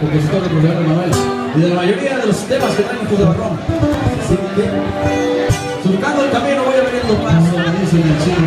compositor Manuel, y de la mayoría de los temas que traen de barrón. Así que, surcando el camino voy abriendo paso, dice el chino,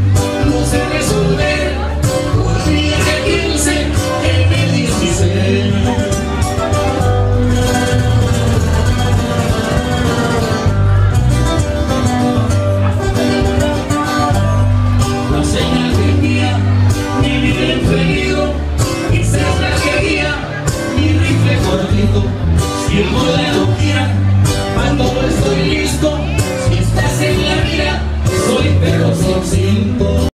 Mi vida en peligro, quizás la que guía mi rifle cortito. Si el modelo quiera, cuando estoy listo.